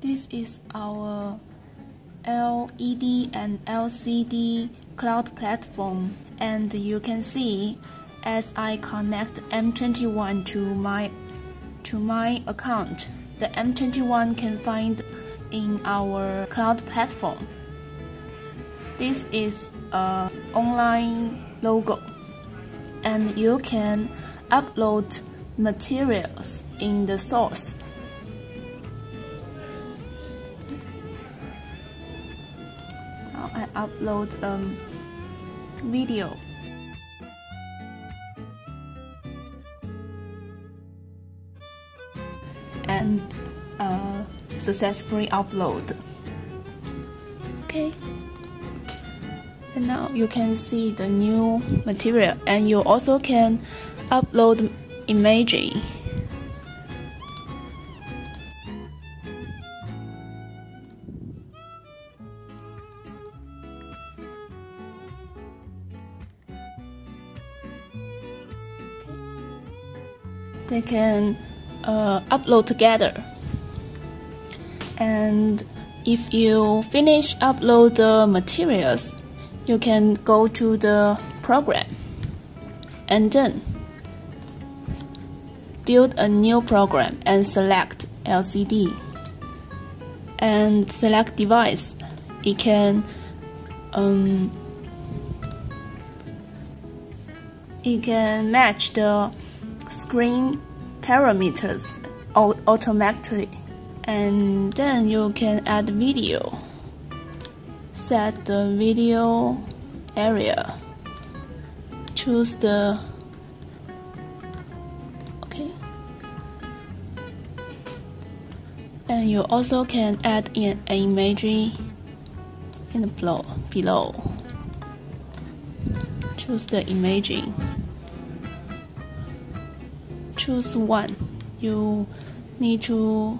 This is our LED and LCD cloud platform and you can see as I connect M21 to my to my account the M21 can find in our cloud platform. This is a online logo and you can upload materials in the source. I upload a um, video. and uh, successfully upload. Okay. And now you can see the new material and you also can upload imaging. They can uh, upload together. And if you finish upload the materials, you can go to the program and then build a new program and select LCD and select device. It can um, it can match the screen parameters automatically. And then you can add video. Set the video area. Choose the okay. And you also can add an imagery in the below. Choose the imaging choose one you need to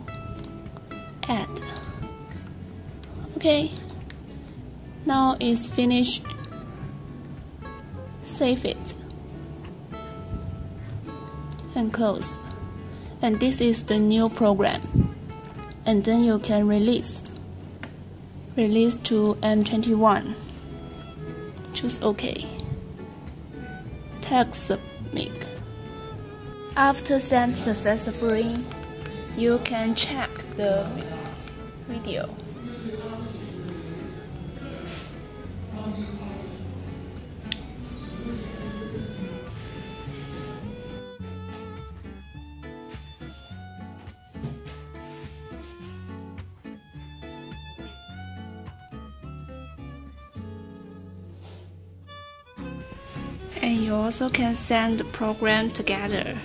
add. Okay now it's finished save it. And close. And this is the new program. And then you can release. Release to M21 choose OK text submit after send successfully, you can check the video. And you also can send the program together.